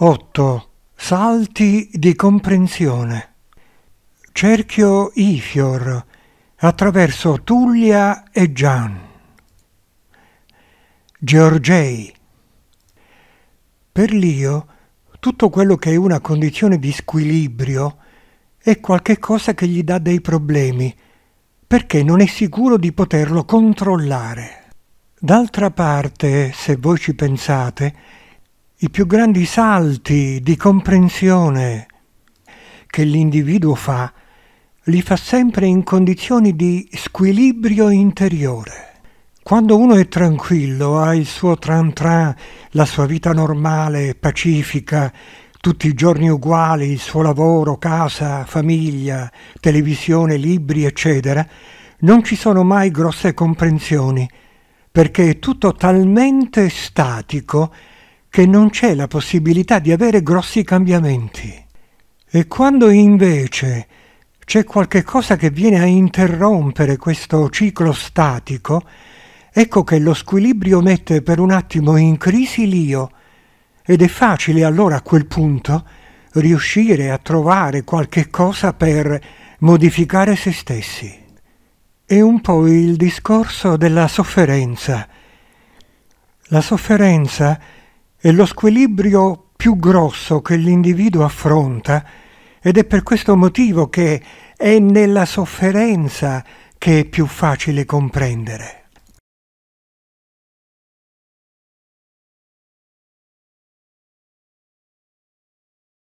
8. Salti di comprensione. Cerchio Ifior attraverso Tullia e Gian. Georgei. Per l'io, tutto quello che è una condizione di squilibrio è qualche cosa che gli dà dei problemi, perché non è sicuro di poterlo controllare. D'altra parte, se voi ci pensate, i più grandi salti di comprensione che l'individuo fa, li fa sempre in condizioni di squilibrio interiore. Quando uno è tranquillo, ha il suo tran tran, la sua vita normale, pacifica, tutti i giorni uguali, il suo lavoro, casa, famiglia, televisione, libri, eccetera, non ci sono mai grosse comprensioni, perché è tutto talmente statico che non c'è la possibilità di avere grossi cambiamenti. E quando invece c'è qualche cosa che viene a interrompere questo ciclo statico, ecco che lo squilibrio mette per un attimo in crisi l'io ed è facile allora a quel punto riuscire a trovare qualche cosa per modificare se stessi. È un po' il discorso della sofferenza. La sofferenza è lo squilibrio più grosso che l'individuo affronta ed è per questo motivo che è nella sofferenza che è più facile comprendere.